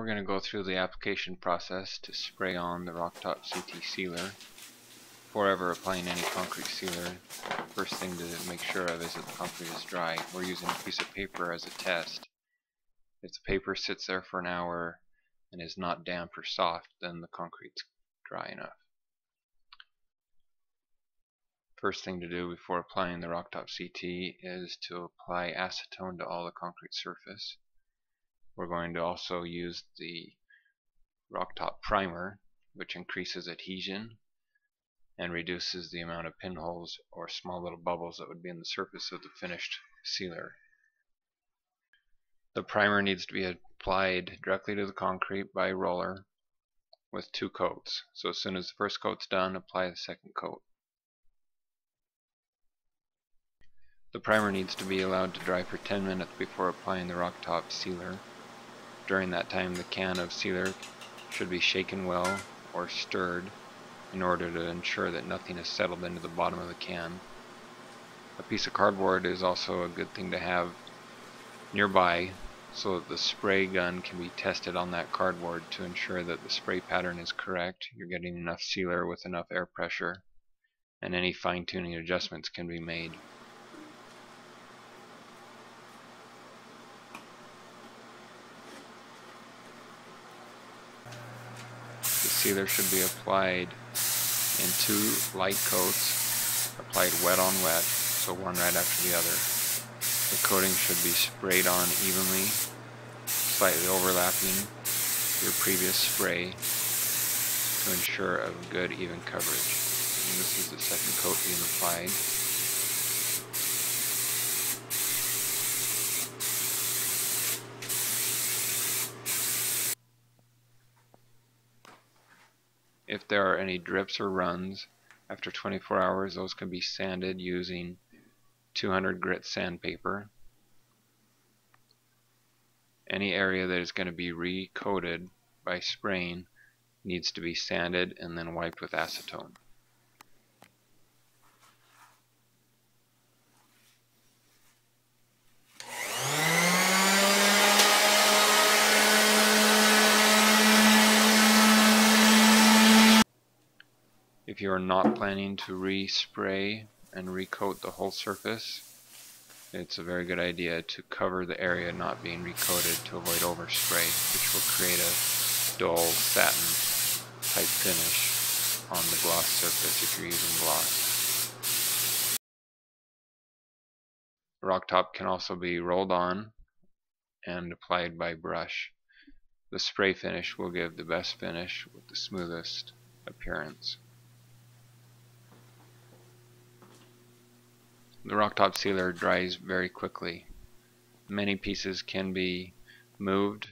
We're going to go through the application process to spray on the Rocktop CT sealer. Before ever applying any concrete sealer, first thing to make sure of is that the concrete is dry. We're using a piece of paper as a test. If the paper sits there for an hour and is not damp or soft, then the concrete's dry enough. First thing to do before applying the Rocktop CT is to apply acetone to all the concrete surface. We're going to also use the Rocktop primer which increases adhesion and reduces the amount of pinholes or small little bubbles that would be in the surface of the finished sealer. The primer needs to be applied directly to the concrete by roller with two coats. So as soon as the first coat's done, apply the second coat. The primer needs to be allowed to dry for 10 minutes before applying the Rocktop sealer. During that time the can of sealer should be shaken well or stirred in order to ensure that nothing is settled into the bottom of the can. A piece of cardboard is also a good thing to have nearby so that the spray gun can be tested on that cardboard to ensure that the spray pattern is correct, you're getting enough sealer with enough air pressure, and any fine-tuning adjustments can be made. Sealer should be applied in two light coats, applied wet on wet, so one right after the other. The coating should be sprayed on evenly, slightly overlapping your previous spray to ensure a good even coverage. And this is the second coat being applied. If there are any drips or runs, after 24 hours those can be sanded using 200 grit sandpaper. Any area that is going to be recoated by spraying needs to be sanded and then wiped with acetone. If you are not planning to respray and recoat the whole surface, it's a very good idea to cover the area not being recoated to avoid overspray, which will create a dull satin type finish on the gloss surface if you're using gloss. Rocktop can also be rolled on and applied by brush. The spray finish will give the best finish with the smoothest appearance. The Rocktop sealer dries very quickly. Many pieces can be moved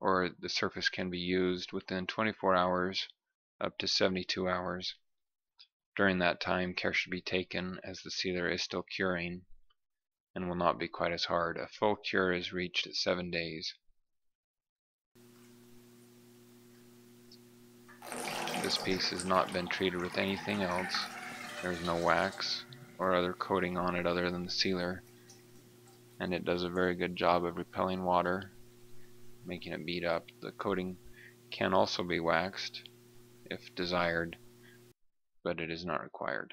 or the surface can be used within 24 hours up to 72 hours. During that time care should be taken as the sealer is still curing and will not be quite as hard. A full cure is reached at 7 days. This piece has not been treated with anything else. There is no wax, or other coating on it other than the sealer and it does a very good job of repelling water making it beat up. The coating can also be waxed if desired but it is not required.